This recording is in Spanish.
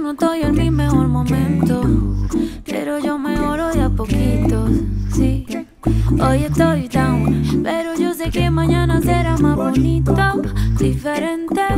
no estoy en mi mejor momento, pero yo mejoro de a poquito, sí. Hoy estoy down, pero yo sé que mañana será más bonito, diferente.